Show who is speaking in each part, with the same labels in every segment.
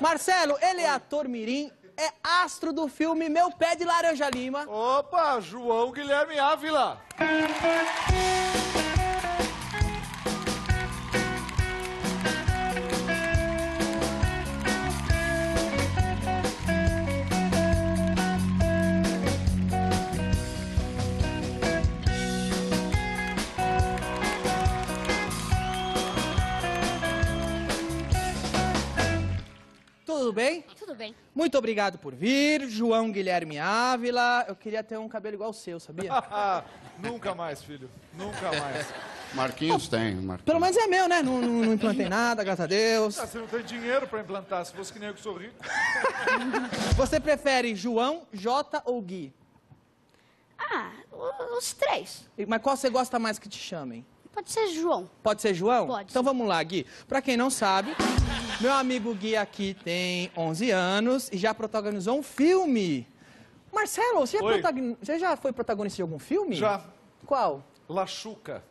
Speaker 1: Marcelo, ele é ator mirim, é astro do filme Meu Pé de Laranja Lima.
Speaker 2: Opa, João Guilherme Ávila.
Speaker 1: Bem?
Speaker 3: Tudo bem.
Speaker 1: Muito obrigado por vir, João Guilherme Ávila. Eu queria ter um cabelo igual o seu, sabia?
Speaker 2: Nunca mais, filho. Nunca mais.
Speaker 4: Marquinhos tem, Marquinhos.
Speaker 1: Pelo menos é meu, né? Não, não, não implantei nada, graças a Deus.
Speaker 2: Ah, você não tem dinheiro pra implantar. Se fosse que nem eu que sou rico.
Speaker 1: Você prefere João, Jota ou Gui?
Speaker 3: Ah, os três.
Speaker 1: Mas qual você gosta mais que te chamem?
Speaker 3: Pode ser João.
Speaker 1: Pode ser João?
Speaker 3: Pode.
Speaker 1: Então vamos lá, Gui. Pra quem não sabe, meu amigo Gui aqui tem 11 anos e já protagonizou um filme. Marcelo, você já,
Speaker 2: Oi.
Speaker 1: protagoni- você já foi protagonista de algum filme?
Speaker 2: Já.
Speaker 1: Qual?
Speaker 2: Lachuca.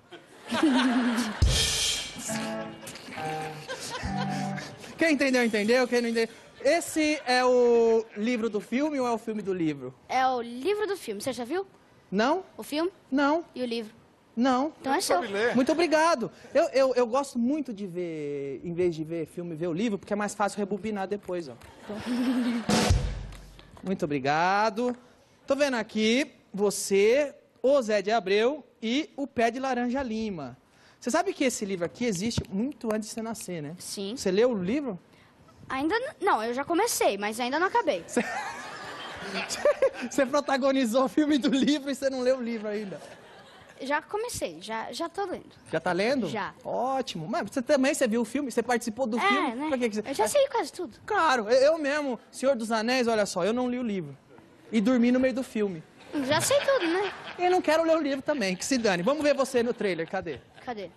Speaker 1: Quem entendeu, entendeu. Quem não entendeu... Esse é o livro do filme ou é o filme do livro?
Speaker 3: É o livro do filme. Você já viu?
Speaker 1: Não?
Speaker 3: O filme
Speaker 1: Não?
Speaker 3: e o livro.
Speaker 1: Não.
Speaker 3: Então é
Speaker 2: ler?
Speaker 1: Muito obrigado. Eu, eu, eu gosto muito de ver, em vez de ver filme, ver o livro, porque é mais fácil rebobinar depois, ó. Muito obrigado. Tô vendo aqui você, o Zé de Abreu e o Pé de Laranja Lima. Você sabe que esse livro aqui existe muito antes de você nascer, né?
Speaker 3: Sim.
Speaker 1: Você leu o livro?
Speaker 3: Ainda não, eu já comecei, mas ainda não acabei.
Speaker 1: Você protagonizou o filme do livro e você não leu o livro ainda.
Speaker 3: Já comecei, já, já tô lendo.
Speaker 1: Já tá lendo?
Speaker 3: Já.
Speaker 1: Ótimo. Mas você também, você viu o filme? Você participou do
Speaker 3: É,
Speaker 1: filme?
Speaker 3: né?
Speaker 1: Pra que que você...
Speaker 3: Eu já sei quase tudo.
Speaker 1: Claro, eu eu mesmo, Senhor dos Anéis, olha só, eu não li o livro. E dormi no meio do filme.
Speaker 3: Já sei tudo, né?
Speaker 1: E não quero ler o livro também, que se dane. Vamos ver você no trailer, cadê?
Speaker 3: Cadê?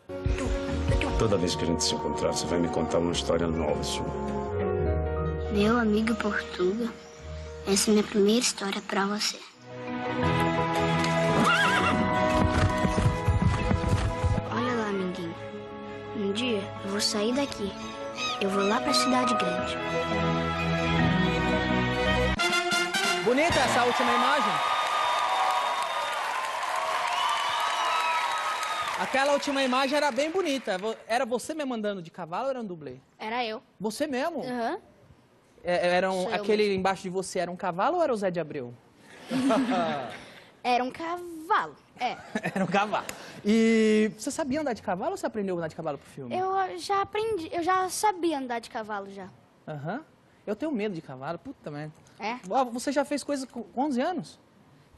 Speaker 5: Toda vez que a gente se encontrar, você vai me contar uma história nova sua.
Speaker 6: Meu amigo Portuga, essa é minha primeira história pra você. Vou sair daqui. Eu vou lá pra cidade grande.
Speaker 1: Bonita essa última imagem? Aquela última imagem era bem bonita. Era você mesmo andando de cavalo ou era um dublê?
Speaker 3: Era eu.
Speaker 1: Você mesmo?
Speaker 3: Aham.
Speaker 1: É, era um- aquele embaixo de você era um cavalo ou era o Zé de Abreu?
Speaker 3: Era um cavalo. É.
Speaker 1: Era um cavalo. E você sabia andar de cavalo ou você aprendeu a andar de cavalo pro filme?
Speaker 3: Eu já aprendi, eu já sabia andar de cavalo já.
Speaker 1: Aham. Eu tenho medo de cavalo, puta merda.
Speaker 3: É?
Speaker 1: Ah, Você já fez coisa com 11 anos?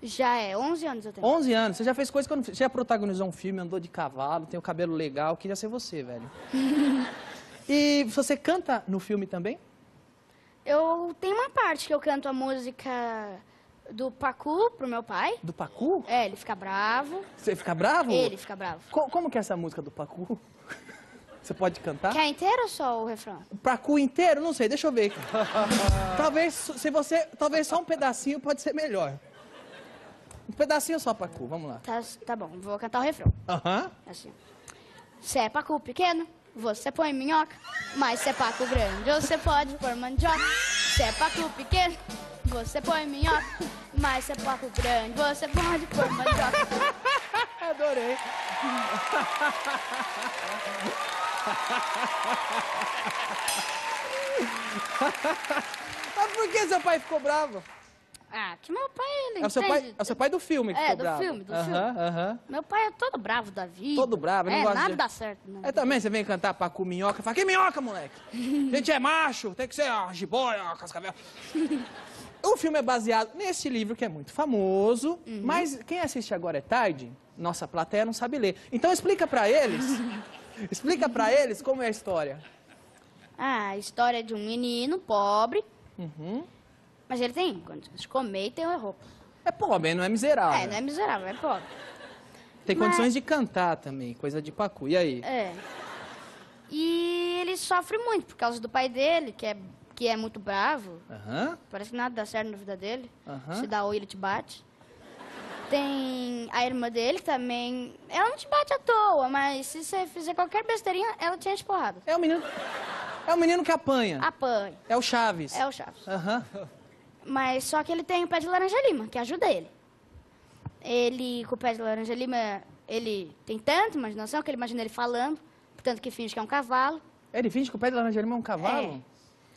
Speaker 3: Já é, 11 anos eu tenho.
Speaker 1: 11 anos. Você já fez coisa quando. Você já protagonizou um filme, andou de cavalo, tem o cabelo legal. Queria ser você, velho. e você canta no filme também?
Speaker 3: Eu tenho uma parte que eu canto a música do Pacu pro meu pai.
Speaker 1: Do Pacu?
Speaker 3: É, ele fica bravo.
Speaker 1: Você fica bravo?
Speaker 3: Ele fica bravo.
Speaker 1: Co- como que é essa música do Pacu? Você pode cantar?
Speaker 3: Quer inteiro ou só o refrão?
Speaker 1: O Pacu inteiro? Não sei, deixa eu ver. talvez, se você. Talvez só um pedacinho pode ser melhor. Um pedacinho só, Pacu, vamos lá.
Speaker 3: Tá, tá bom, vou cantar o refrão.
Speaker 1: Aham.
Speaker 3: Assim. Se é pacu pequeno, você põe minhoca. Mas se é pacu grande, você pode pôr mandioca. Se é pacu pequeno, você põe minhoca. Mas se é pacu grande, você pode pôr mandioca.
Speaker 1: Adorei. Mas por que seu pai ficou bravo?
Speaker 3: Ah, que meu pai, ele
Speaker 1: É o seu pai, é o seu pai do filme que
Speaker 3: É,
Speaker 1: ficou
Speaker 3: do
Speaker 1: bravo.
Speaker 3: filme, do
Speaker 1: Aham,
Speaker 3: filme.
Speaker 1: aham.
Speaker 3: Meu pai é todo bravo da vida.
Speaker 1: Todo bravo, ele
Speaker 3: é,
Speaker 1: não gosta
Speaker 3: nada
Speaker 1: de-
Speaker 3: dá certo. Né?
Speaker 1: Aí também você vem cantar Pacu Minhoca e fala, que minhoca, moleque? A gente é macho, tem que ser ó, jiboia, ó, cascavel. O filme é baseado nesse livro que é muito famoso,
Speaker 3: Uhum.
Speaker 1: mas quem assiste agora é tarde, nossa plateia não sabe ler. Então explica pra eles, explica pra eles como é a história.
Speaker 3: Ah, a história de um menino pobre,
Speaker 1: Uhum.
Speaker 3: mas ele tem condições de comer e tem uma roupa.
Speaker 1: É pobre, não é miserável.
Speaker 3: É, não é miserável, é pobre.
Speaker 1: Tem
Speaker 3: mas-
Speaker 1: condições de cantar também, coisa de Pacu. E aí?
Speaker 3: É. E ele sofre muito por causa do pai dele, que é, que é muito bravo.
Speaker 1: Aham.
Speaker 3: Parece que nada dá certo na vida dele.
Speaker 1: Aham.
Speaker 3: Se dá oi, ele te bate. Tem a irmã dele também. Ela não te bate à toa, mas se você fizer qualquer besteirinha, ela te enche porrada.
Speaker 1: É o menino. É o menino que apanha.
Speaker 3: apanha.
Speaker 1: É o Chaves.
Speaker 3: É o Chaves.
Speaker 1: Aham.
Speaker 3: Mas só que ele tem o pé de laranja lima, que ajuda ele. Ele, com o pé de laranja lima, ele tem tanta imaginação que ele imagina ele falando, tanto que finge que é um cavalo.
Speaker 1: Ele finge que o pé de laranja lima é um cavalo?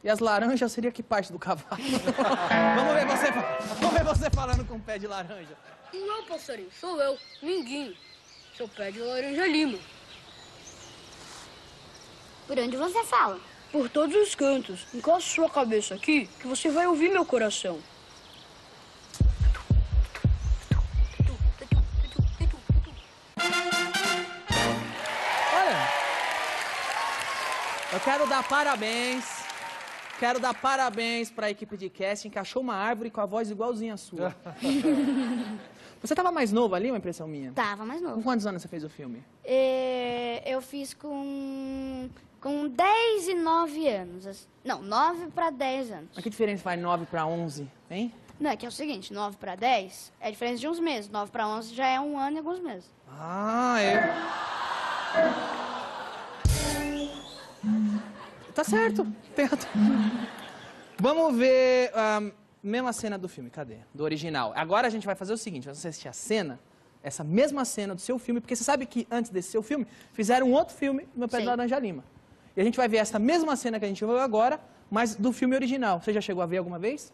Speaker 3: É.
Speaker 1: E as laranjas seria que parte do cavalo? Vamos ver você, vamos ver você falando com o pé de laranja.
Speaker 7: Não, passarinho, sou eu, Minguinho. Seu pé de laranja lima.
Speaker 3: Por onde você fala?
Speaker 7: Por todos os cantos. Encosta sua cabeça aqui, que você vai ouvir meu coração.
Speaker 1: Olha, eu quero dar parabéns, quero dar parabéns para a equipe de casting que achou uma árvore com a voz igualzinha à sua. Você estava mais novo ali, uma impressão minha?
Speaker 3: Tava mais
Speaker 1: Com
Speaker 3: novo.
Speaker 1: quantos anos você fez o filme?
Speaker 3: É, eu fiz com, com 10 e 9 anos. assim. Não, 9 para 10 anos.
Speaker 1: Mas que diferença faz 9 para 11, hein?
Speaker 3: Não, é que é o seguinte, 9 para 10 é a diferença de uns meses. 9 para 11 já é um ano e alguns meses.
Speaker 1: Ah, é. Tá certo. Razão. Vamos ver a mesma cena do filme. Cadê? Do original. Agora a gente vai fazer o seguinte: você assistir a cena, essa mesma cena do seu filme, porque você sabe que antes desse seu filme, fizeram um outro filme, Meu Pé
Speaker 3: Sim.
Speaker 1: Laranja Lima. E a gente vai ver essa mesma cena que a gente viu agora, mas do filme original. Você já chegou a ver alguma vez?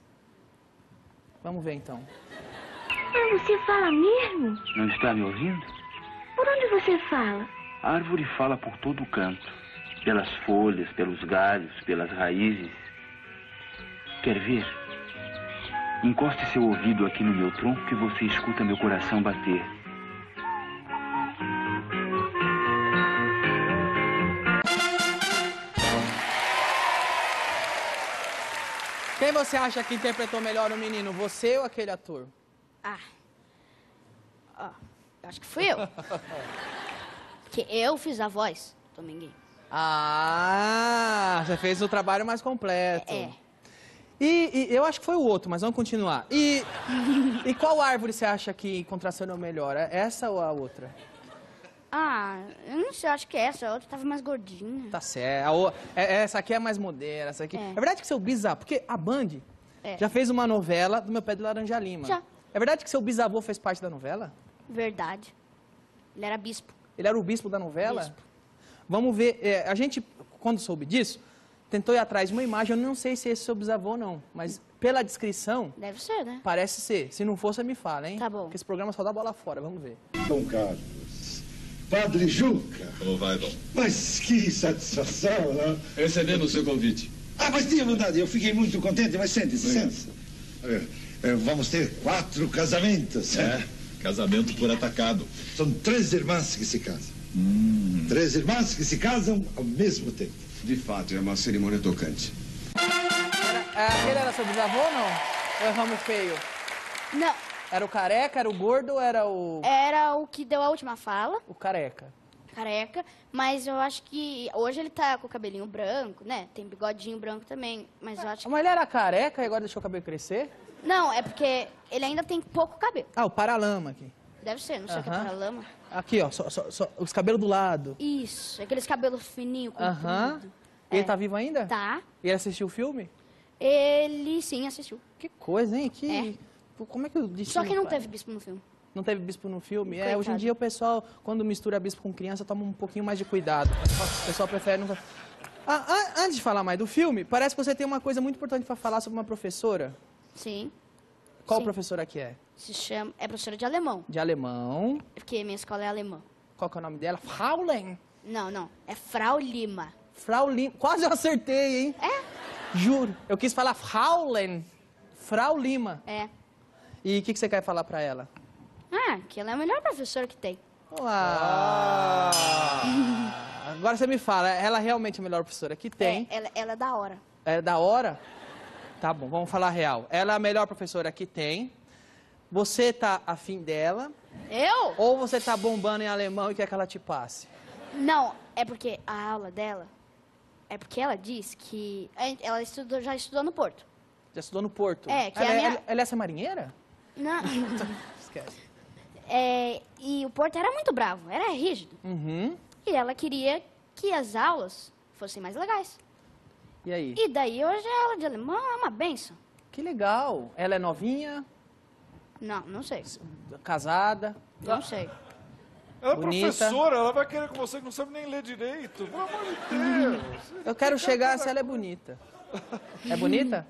Speaker 1: Vamos ver então.
Speaker 6: Ah, você fala mesmo?
Speaker 8: Não está me ouvindo?
Speaker 6: Por onde você fala?
Speaker 8: A árvore fala por todo o canto. Pelas folhas, pelos galhos, pelas raízes. Quer ver? Encoste seu ouvido aqui no meu tronco que você escuta meu coração bater.
Speaker 1: Quem você acha que interpretou melhor o menino, você ou aquele ator?
Speaker 3: Ah. Eu acho que fui eu. Porque eu fiz a voz do Minguinho.
Speaker 1: Ah, você fez o trabalho mais completo.
Speaker 3: É.
Speaker 1: E, e eu acho que foi o outro, mas vamos continuar. E, e qual árvore você acha que contracionou melhor? É Essa ou a outra?
Speaker 3: Ah, eu não sei, eu acho que essa, a outra tava mais gordinha.
Speaker 1: Tá certo. O- é- Essa aqui é mais moderna, essa aqui. É,
Speaker 3: É.
Speaker 1: verdade que seu bisavô, porque a Band
Speaker 3: É.
Speaker 1: já fez uma novela do meu pé de laranja lima.
Speaker 3: Já.
Speaker 1: É verdade que seu bisavô fez parte da novela?
Speaker 3: Verdade. Ele era bispo.
Speaker 1: Ele era o bispo da novela?
Speaker 3: Bispo.
Speaker 1: Vamos ver. é, a gente, quando soube disso, tentou ir atrás de uma imagem. Eu não sei se esse é seu bisavô ou não, mas pela descrição,
Speaker 3: Deve ser, né?
Speaker 1: parece ser. Se não for, você me fala, hein?
Speaker 3: Tá bom.
Speaker 1: Porque esse programa só dá bola fora. Vamos ver.
Speaker 9: Dom Carlos. Padre Juca.
Speaker 10: Como vai, Dom?
Speaker 9: Mas que satisfação, né?
Speaker 10: Recebendo o seu convite.
Speaker 9: Ah, mas tinha verdade, eu fiquei muito contente, mas sente-se, sente-se. É, é, vamos ter quatro casamentos.
Speaker 10: É, casamento por atacado.
Speaker 9: São três irmãs que se casam. Três irmãs que se casam ao mesmo tempo.
Speaker 10: De fato, é uma cerimônia tocante.
Speaker 1: Era, é, aquele era seu bisavô ou não? Ou é ramo feio?
Speaker 3: Não,
Speaker 1: Era o careca, era o gordo ou era o.
Speaker 3: era o que deu a última fala,
Speaker 1: O careca?
Speaker 3: careca, mas eu acho que hoje ele tá com o cabelinho branco, né? Tem bigodinho branco também, mas eu acho que...
Speaker 1: Mas ele era careca e agora deixou o cabelo crescer?
Speaker 3: Não, é porque ele ainda tem pouco cabelo.
Speaker 1: Ah, o paralama aqui.
Speaker 3: Deve ser, não sei o que é
Speaker 1: Aham.
Speaker 3: paralama.
Speaker 1: Aqui, ó, só- só- só- os cabelos do lado.
Speaker 3: Isso, aqueles cabelos fininhos,
Speaker 1: Aham.
Speaker 3: comprido.
Speaker 1: Ele
Speaker 3: É.
Speaker 1: tá vivo ainda?
Speaker 3: Tá.
Speaker 1: E ele assistiu o filme?
Speaker 3: Ele sim assistiu.
Speaker 1: Que coisa, hein? Que...
Speaker 3: É.
Speaker 1: Pô, Como é que eu disse?
Speaker 3: Só que não teve bispo no filme.
Speaker 1: Não teve bispo no filme? É,
Speaker 3: Coitado.
Speaker 1: hoje em dia o pessoal, quando mistura bispo com criança, toma um pouquinho mais de cuidado. O pessoal prefere não... Ah, an- antes de falar mais do filme, parece que você tem uma coisa muito importante para falar sobre uma professora.
Speaker 3: Sim.
Speaker 1: Qual
Speaker 3: Sim.
Speaker 1: professora que é?
Speaker 3: Se chama. É professora de alemão.
Speaker 1: De alemão.
Speaker 3: Porque minha escola é alemã.
Speaker 1: Qual que é o nome dela? Fraulein.
Speaker 3: Não, não. É Frau Lima.
Speaker 1: Frau Lima. Quase eu acertei, hein?
Speaker 3: É?
Speaker 1: Juro. Eu quis falar Fraulein. Frau Lima.
Speaker 3: É.
Speaker 1: E o que, que você quer falar para ela?
Speaker 3: Ah, que ela é a melhor professora que tem.
Speaker 1: Ah. Agora você me fala, ela realmente é a melhor professora que tem?
Speaker 3: É, ela, ela é da hora.
Speaker 1: É da hora? Tá bom, vamos falar real. Ela é a melhor professora que tem. Você tá afim dela?
Speaker 3: Eu?
Speaker 1: Ou você tá bombando em alemão e quer que ela te passe?
Speaker 3: Não, é porque a aula dela. É porque ela diz que. Ela estudou, já estudou no Porto.
Speaker 1: Já estudou no Porto?
Speaker 3: É, que
Speaker 1: ela,
Speaker 3: é a minha-
Speaker 1: ela, ela é essa marinheira?
Speaker 3: Não.
Speaker 1: Esquece.
Speaker 3: É, e o Porto era muito bravo, era rígido.
Speaker 1: Uhum.
Speaker 3: E ela queria que as aulas fossem mais legais.
Speaker 1: E aí?
Speaker 3: E daí hoje a aula de alemão é uma benção.
Speaker 1: Que legal. Ela é novinha,
Speaker 3: Não, não sei.
Speaker 1: casada.
Speaker 3: Não sei.
Speaker 2: Ela é
Speaker 1: Bonita.
Speaker 2: professora, ela vai querer com você que não sabe nem ler direito. Pelo amor de Deus.
Speaker 1: Eu quero chegar se ela é bonita. É bonita?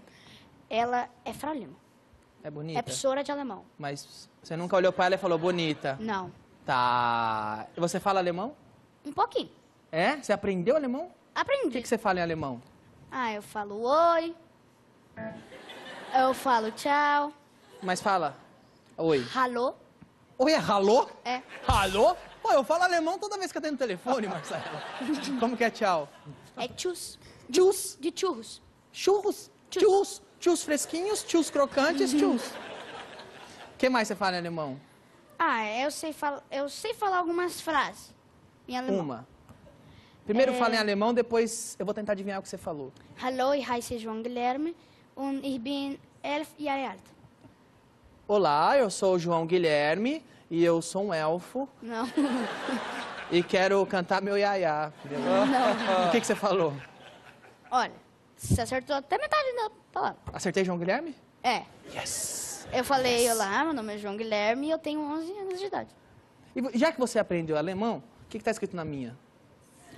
Speaker 3: Ela é Frau Lima.
Speaker 1: É bonita.
Speaker 3: É professora de alemão.
Speaker 1: Mas você nunca olhou pra ela e falou bonita.
Speaker 3: Não.
Speaker 1: Tá. E Você fala alemão?
Speaker 3: Um pouquinho.
Speaker 1: É? Você aprendeu alemão? O
Speaker 3: Aprendi.
Speaker 1: que, que você fala em alemão?
Speaker 3: Ah, eu falo oi. Eu falo tchau.
Speaker 1: Mas fala. Oi.
Speaker 3: Alô.
Speaker 1: Oi, é alô?
Speaker 3: É.
Speaker 1: Alô? Pô, eu falo alemão toda vez que eu tenho no telefone, Marcelo. Como que é tchau?
Speaker 3: É tchus.
Speaker 1: Tchus.
Speaker 3: De churros.
Speaker 1: Churros. Tchus. Tchus fresquinhos, tchus crocantes, tchus. O que mais você fala em alemão?
Speaker 3: Ah, eu sei, fal... eu sei falar algumas frases em alemão.
Speaker 1: Uma. Primeiro
Speaker 3: É.
Speaker 1: fala em alemão, depois eu vou tentar adivinhar o que você falou.
Speaker 3: Hallo, ich heiße João Guilherme und ich bin elf Jahre alt.
Speaker 1: Olá, eu sou o João Guilherme e eu sou um elfo
Speaker 3: Não.
Speaker 1: e quero cantar meu iaiá. entendeu? O que, que você falou?
Speaker 3: Olha, você acertou até metade da palavra.
Speaker 1: Acertei João Guilherme?
Speaker 3: É.
Speaker 1: Yes!
Speaker 3: Eu falei, olá, meu nome é João Guilherme e eu tenho 11 anos de idade.
Speaker 1: E já que você aprendeu alemão, o que está escrito na minha?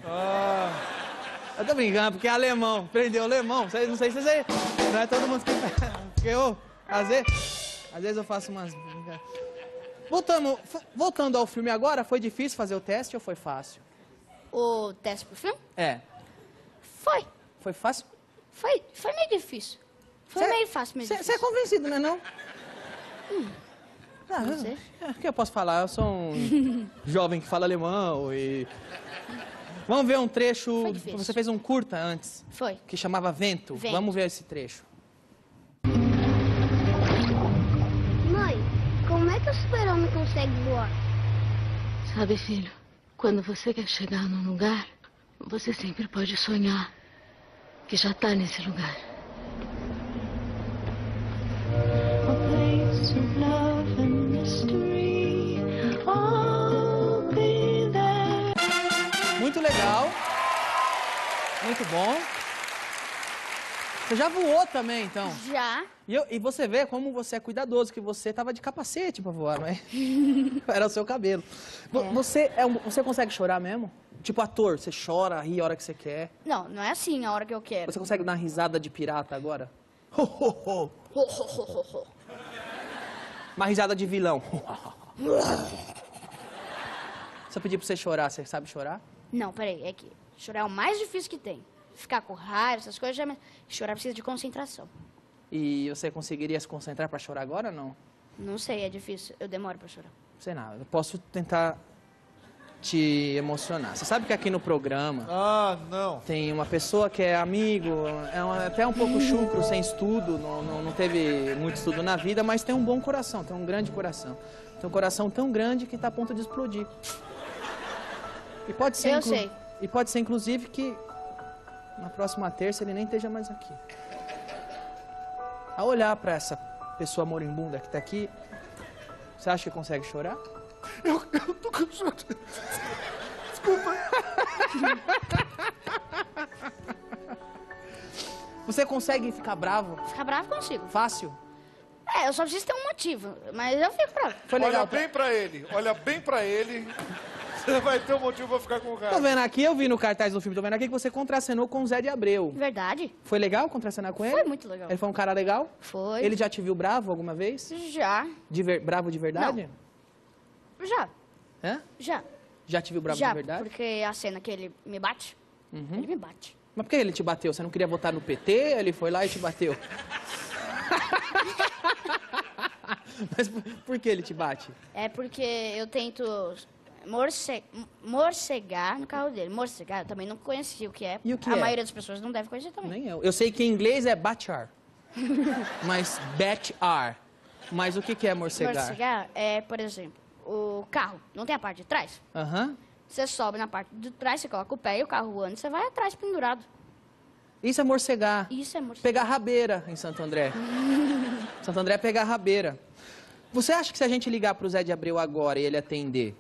Speaker 2: Ah,
Speaker 1: Eu tô brincando, porque é alemão. Aprendeu alemão. Não sei se você... Não é todo mundo que... Porque eu, às vezes, às vezes eu faço umas... Voltando, voltando ao filme agora, foi difícil fazer o teste ou foi fácil?
Speaker 3: O teste pro filme?
Speaker 1: É.
Speaker 3: Foi.
Speaker 1: Foi fácil?
Speaker 3: Foi, foi meio difícil. Foi
Speaker 1: Cê-
Speaker 3: meio fácil, meio
Speaker 1: Você é convencido, não é não? Ah,
Speaker 3: Não sei.
Speaker 1: é, o que eu posso falar? Eu sou um jovem que fala alemão e... Vamos ver um trecho... Você fez um curta antes,
Speaker 3: Foi.
Speaker 1: que chamava Vento.
Speaker 3: Vento.
Speaker 1: Vamos ver esse trecho.
Speaker 6: Consegue voar?
Speaker 11: Sabe, filho, quando você quer chegar num lugar, você sempre pode sonhar que já está nesse lugar.
Speaker 1: Muito legal. Muito bom. Você já voou também, então?
Speaker 3: Já.
Speaker 1: E, eu- e você vê como você é cuidadoso, que você tava de capacete pra voar, não é? Era o seu cabelo. Vo- Você, é um- você consegue chorar mesmo? Tipo ator, você chora, ri a hora que você quer.
Speaker 3: Não, não é assim a hora que eu quero.
Speaker 1: Você consegue dar uma risada de pirata agora? Ho, ho, ho.
Speaker 3: Ho, ho, ho, ho, ho.
Speaker 1: Uma risada de vilão. Se eu pedir pra você chorar, você sabe chorar?
Speaker 3: Não, peraí, é que chorar é o mais difícil que tem. Ficar com raiva, essas coisas, já... é chorar precisa de concentração.
Speaker 1: E você conseguiria se concentrar pra chorar agora ou não?
Speaker 3: Não sei, é difícil, eu demoro pra chorar.
Speaker 1: Não sei nada. Eu posso tentar te emocionar. Você sabe que aqui no programa
Speaker 2: ah, não.
Speaker 1: tem uma pessoa que é amigo, é um- até um pouco chucro, sem estudo, não, não, não teve muito estudo na vida, mas tem um bom coração, tem um grande coração. Tem um coração tão grande que está a ponto de explodir. E pode ser,
Speaker 3: Eu sei.
Speaker 1: E pode ser, inclusive, que na próxima terça ele nem esteja mais aqui. Ao olhar para essa pessoa moribunda que está aqui, você acha que consegue chorar?
Speaker 2: Eu, eu tô com choro. Desculpa.
Speaker 1: Você consegue ficar bravo?
Speaker 3: Ficar bravo consigo.
Speaker 1: Fácil?
Speaker 3: É, eu só preciso ter um motivo, mas eu fico bravo.
Speaker 1: Foi legal.
Speaker 2: Olha bem pra ele, olha bem pra ele. Você vai ter um motivo pra ficar com raiva.
Speaker 1: Tô vendo aqui, eu vi no cartaz do filme, tô vendo aqui que você contracenou com o Zé de Abreu.
Speaker 3: Verdade?
Speaker 1: Foi legal contracenar com ele?
Speaker 3: Foi muito legal.
Speaker 1: Ele foi um cara legal?
Speaker 3: Foi.
Speaker 1: Ele já te viu bravo alguma vez?
Speaker 3: Já.
Speaker 1: De ver- Bravo de verdade?
Speaker 3: Já.
Speaker 1: Hã?
Speaker 3: Já.
Speaker 1: Já te viu bravo
Speaker 3: Já,
Speaker 1: de verdade?
Speaker 3: porque a cena que ele me bate,
Speaker 1: Uhum.
Speaker 3: ele me bate.
Speaker 1: Mas por que ele te bateu? Você não queria votar no PT? Ele foi lá e te bateu. Mas por que ele te bate?
Speaker 3: É porque eu tento morce... morcegar no carro dele. Morcegar, eu também não conhecia o que é.
Speaker 1: E o que
Speaker 3: a
Speaker 1: é?
Speaker 3: maioria das pessoas não deve conhecer também.
Speaker 1: Nem eu. Eu sei que em inglês é bachar. mas bat-ar. Mas o que, que é morcegar?
Speaker 3: Morcegar é, por exemplo, o carro. Não tem a parte de trás?
Speaker 1: Aham.
Speaker 3: Você sobe na parte de trás, você coloca o pé e o carro voando, você vai atrás pendurado.
Speaker 1: Isso é morcegar.
Speaker 3: Isso é morcegar.
Speaker 1: Pegar rabeira em Santo André. Santo André é pegar rabeira. Você acha que se a gente ligar pro Zé de Abreu agora e ele atender,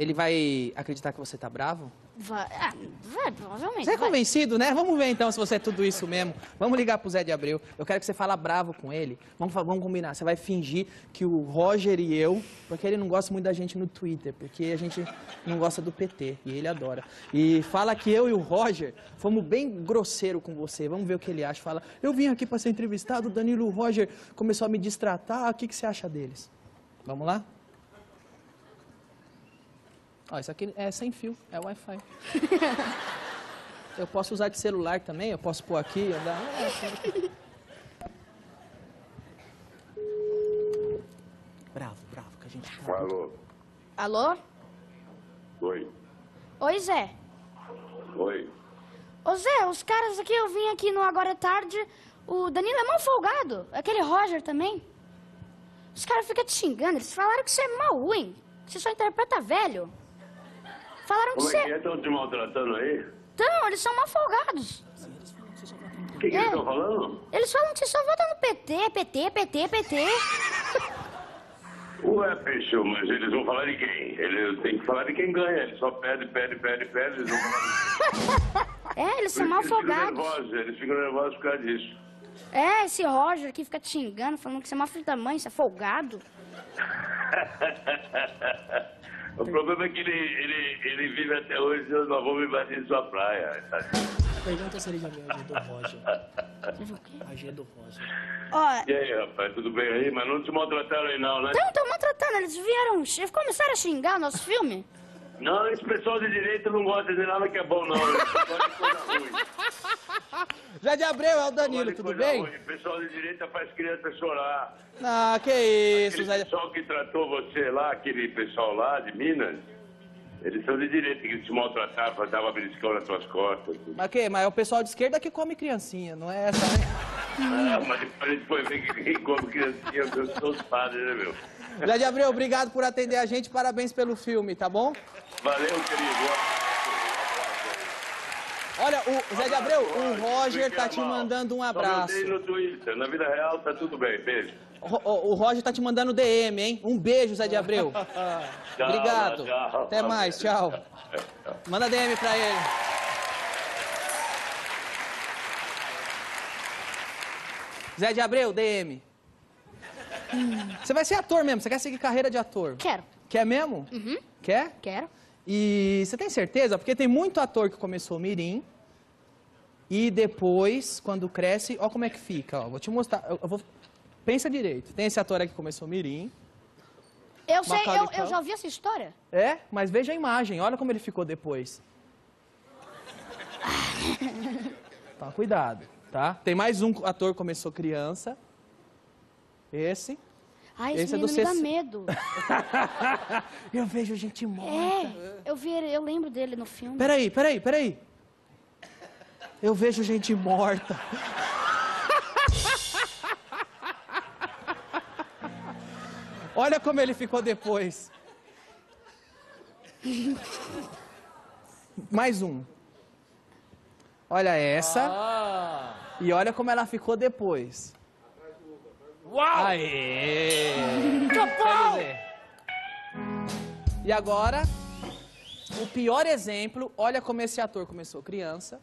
Speaker 1: Ele vai acreditar que você tá bravo?
Speaker 3: Vai, ah, vai, provavelmente.
Speaker 1: Você é
Speaker 3: vai.
Speaker 1: convencido, né? Vamos ver então se você é tudo isso mesmo. Vamos ligar pro Zé de Abreu. Eu quero que você fale bravo com ele. Vamos, vamos combinar. Você vai fingir que o Roger e eu, porque ele não gosta muito da gente no Twitter, porque a gente não gosta do PT e ele adora. E fala que eu e o Roger fomos bem grosseiro com você. Vamos ver o que ele acha. Fala, eu vim aqui para ser entrevistado, o Danilo o Roger começou a me distratar. O que, que você acha deles? Vamos lá? Ó, isso aqui é sem fio, é Wi-Fi. Eu posso usar de celular também, eu posso pôr aqui e andar. É, assim. Bravo, bravo, que a gente tá.
Speaker 12: Alô?
Speaker 3: Alô?
Speaker 12: Oi.
Speaker 3: Oi, Zé.
Speaker 12: Oi.
Speaker 3: Ô, Zé, os caras aqui, eu vim aqui no Agora é Tarde. O Danilo é mal folgado. Aquele Roger também. Os caras ficam te xingando. Eles falaram que você é mal ruim. Que você só interpreta velho. Falaram que
Speaker 12: Como é que
Speaker 3: você...
Speaker 12: é? Estão te maltratando aí?
Speaker 3: Então, eles são mal folgados.
Speaker 12: O que, que
Speaker 3: É.
Speaker 12: eles estão falando?
Speaker 3: Eles falam que você só vota no PT, PT, PT, PT.
Speaker 12: Ué, bicho, mas eles vão falar de quem? Eles têm que falar de quem ganha. Eles só pedem, pedem, pedem, pedem. Eles vão falar
Speaker 3: É, eles são
Speaker 12: isso
Speaker 3: mal
Speaker 12: que eles ficam nervosos. Eles ficam nervosos por causa disso.
Speaker 3: É, esse Roger aqui fica te xingando, falando que você é uma filha da mãe, você é folgado.
Speaker 12: o problema é que ele, ele, ele vive até hoje e eu não vou me bater em sua praia. sabe?
Speaker 1: Pergunta se ele já viu a G do Roger. A G do Roger.
Speaker 3: Ó,
Speaker 12: E aí, rapaz, tudo bem aí? Mas não te maltrataram aí não, né?
Speaker 3: então, estão maltratando, eles vieram, eles começaram a xingar o nosso filme.
Speaker 12: Não, esse pessoal de direita não gosta de nada que é bom, não. Eles só gostam de coisa ruim.
Speaker 1: Zé de Abreu, é o Danilo, tudo bem?
Speaker 12: O pessoal de direita faz criança chorar.
Speaker 1: Ah, que isso, Zé.
Speaker 12: pessoal que tratou você lá, aquele pessoal lá de Minas, eles são de direita, que te maltratavam, davam beliscão nas suas costas.
Speaker 1: Mas que? Mas é o pessoal de esquerda que come criancinha, não é essa, né?
Speaker 12: Ah, mas depois a gente foi ver que quem come criancinha são os padres, né, meu?
Speaker 1: Zé de Abreu, obrigado por atender a gente, parabéns pelo filme, tá bom?
Speaker 12: Valeu, querido.
Speaker 1: O Zé de Abreu, o Roger tá te mandando um
Speaker 12: Só
Speaker 1: abraço.
Speaker 12: mandei no Twitter. Na vida real tá tudo bem. Beijo.
Speaker 1: O, o Roger tá te mandando DM, hein? Um beijo, Zé de Abreu.
Speaker 12: Tchau,
Speaker 1: Obrigado.
Speaker 12: tchau.
Speaker 1: Até mais, tchau. Manda DM pra ele. Zé de Abreu, DM. Você vai ser ator mesmo? Você quer seguir carreira de ator?
Speaker 3: Quero.
Speaker 1: Quer mesmo?
Speaker 3: Uhum.
Speaker 1: Quer?
Speaker 3: Quero.
Speaker 1: E você tem certeza? Porque tem muito ator que começou mirim e depois, quando cresce, ó como é que fica. Ó, vou te mostrar. Eu, eu vou... Pensa direito. Tem esse ator aqui que começou mirim.
Speaker 3: Eu sei, eu, eu já ouvi essa história.
Speaker 1: É, mas veja a imagem. Olha como ele ficou depois. Tá, cuidado, tá? Tem mais um ator que começou criança. Esse.
Speaker 3: Ai, esse,
Speaker 1: Esse é do
Speaker 3: me dá medo.
Speaker 1: Eu vejo gente morta.
Speaker 3: É, eu vi, eu lembro dele no filme.
Speaker 1: Peraí, peraí, peraí. Eu vejo gente morta. Olha como ele ficou depois. Mais um. Olha essa. E olha como ela ficou depois.
Speaker 13: Uau!
Speaker 1: Aê!
Speaker 13: Capão!
Speaker 1: E agora, o pior exemplo, olha como esse ator começou criança.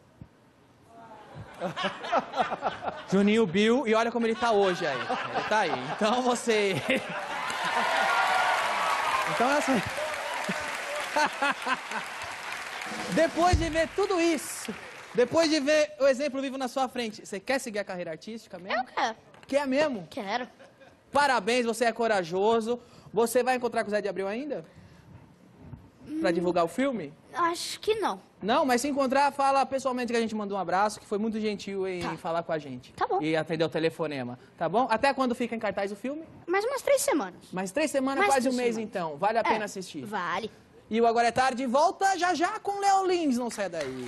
Speaker 1: Juninho Bill, e olha como ele tá hoje aí. Ele tá aí. Então você. Então essa. Depois de ver tudo isso, depois de ver o exemplo vivo na sua frente, você quer seguir a carreira artística mesmo?
Speaker 3: Eu quero.
Speaker 1: Quer mesmo?
Speaker 3: Quero.
Speaker 1: Parabéns, você é corajoso. Você vai encontrar com o Zé de Abreu ainda? Pra divulgar o filme?
Speaker 3: Acho que não.
Speaker 1: Não, mas se encontrar, fala pessoalmente que a gente mandou um abraço, que foi muito gentil em falar com a gente.
Speaker 3: Tá bom.
Speaker 1: E atender o telefonema, tá bom? Até quando fica em cartaz o filme?
Speaker 3: Mais umas três semanas.
Speaker 1: Mais três semanas,
Speaker 3: Mais
Speaker 1: quase um mês
Speaker 3: semanas.
Speaker 1: então. Vale a pena
Speaker 3: É,
Speaker 1: assistir.
Speaker 3: Vale.
Speaker 1: E o Agora é Tarde volta já já com Léo Lins, não sai daí.